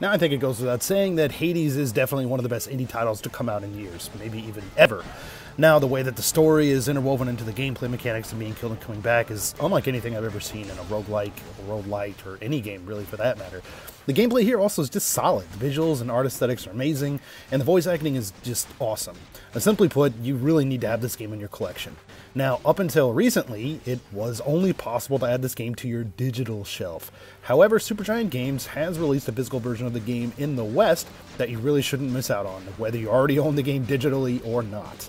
Now, I think it goes without saying that Hades is definitely one of the best indie titles to come out in years, maybe even ever. Now, the way that the story is interwoven into the gameplay mechanics and being killed and coming back is unlike anything I've ever seen in a roguelike, or roguelite, or any game really for that matter. The gameplay here also is just solid. The visuals and art aesthetics are amazing, and the voice acting is just awesome. Now, simply put, you really need to have this game in your collection. Now, up until recently, it was only possible to add this game to your digital shelf. However, Supergiant Games has released a physical version of the game in the West that you really shouldn't miss out on, whether you already own the game digitally or not.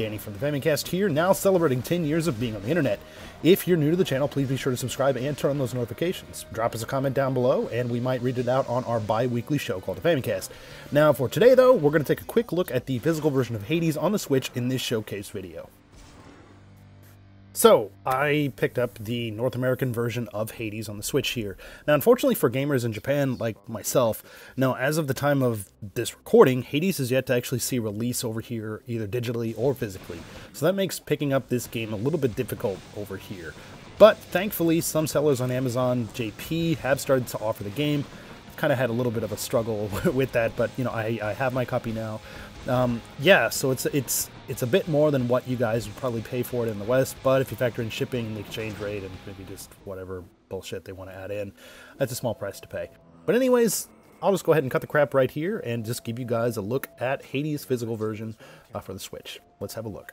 Danny from the Famicast here, now celebrating 10 years of being on the internet. If you're new to the channel, please be sure to subscribe and turn on those notifications. Drop us a comment down below, and we might read it out on our bi-weekly show called the Famicast. Now, for today, though, we're going to take a quick look at the physical version of Hades on the Switch in this showcase video. So, I picked up the North American version of Hades on the Switch here. Now, unfortunately for gamers in Japan like myself, now as of the time of this recording, Hades is yet to actually see release over here, either digitally or physically. So that makes picking up this game a little bit difficult over here. But thankfully, some sellers on Amazon JP have started to offer the game. Kind of had a little bit of a struggle with that, but you know, I, I have my copy now. Um, yeah, so it's it's it's a bit more than what you guys would probably pay for it in the West, but if you factor in shipping the exchange rate and maybe just whatever bullshit they want to add in, that's a small price to pay. But anyways, I'll just go ahead and cut the crap right here and just give you guys a look at Hades' physical version uh, for the Switch. Let's have a look.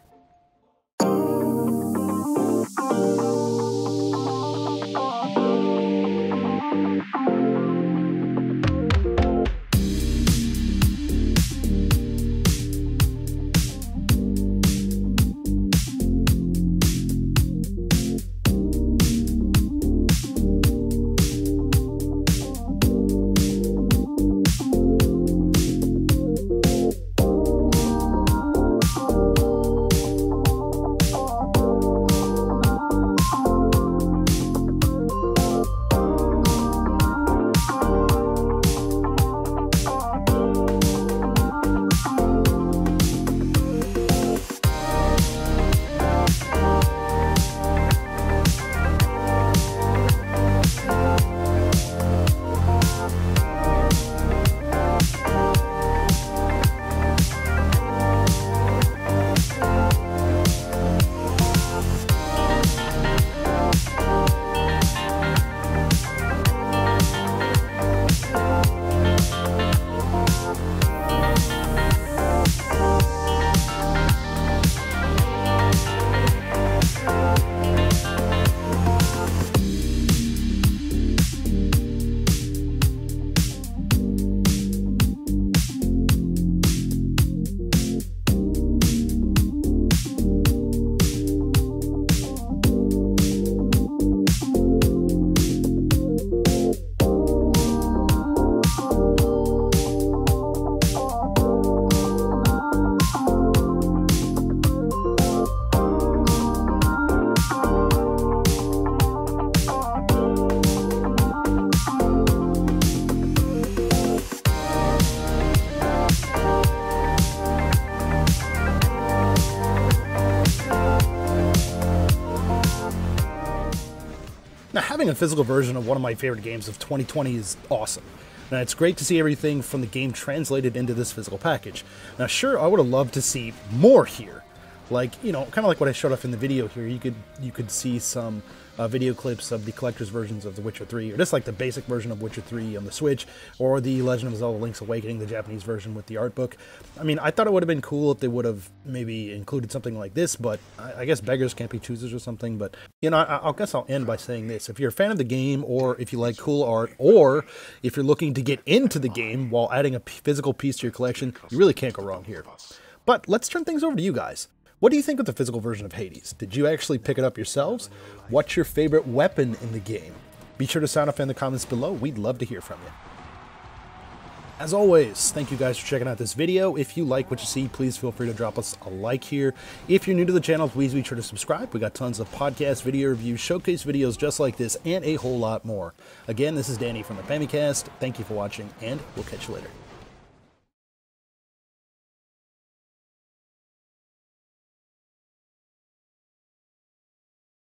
Now, having a physical version of one of my favorite games of 2020 is awesome. Now, it's great to see everything from the game translated into this physical package. Now, sure, I would have loved to see more here. Like, you know, kind of like what I showed off in the video here, you could you could see some uh, video clips of the collector's versions of The Witcher 3, or just like the basic version of Witcher 3 on the Switch, or the Legend of Zelda Link's Awakening, the Japanese version with the art book. I mean, I thought it would have been cool if they would have maybe included something like this, but I, I guess beggars can't be choosers or something. But, you know, I, I guess I'll end by saying this. If you're a fan of the game, or if you like cool art, or if you're looking to get into the game while adding a physical piece to your collection, you really can't go wrong here. But let's turn things over to you guys. What do you think of the physical version of Hades? Did you actually pick it up yourselves? What's your favorite weapon in the game? Be sure to sound off in the comments below. We'd love to hear from you. As always, thank you guys for checking out this video. If you like what you see, please feel free to drop us a like here. If you're new to the channel, please be sure to subscribe. We got tons of podcast video reviews, showcase videos just like this, and a whole lot more. Again, this is Danny from the Famicast. Thank you for watching, and we'll catch you later.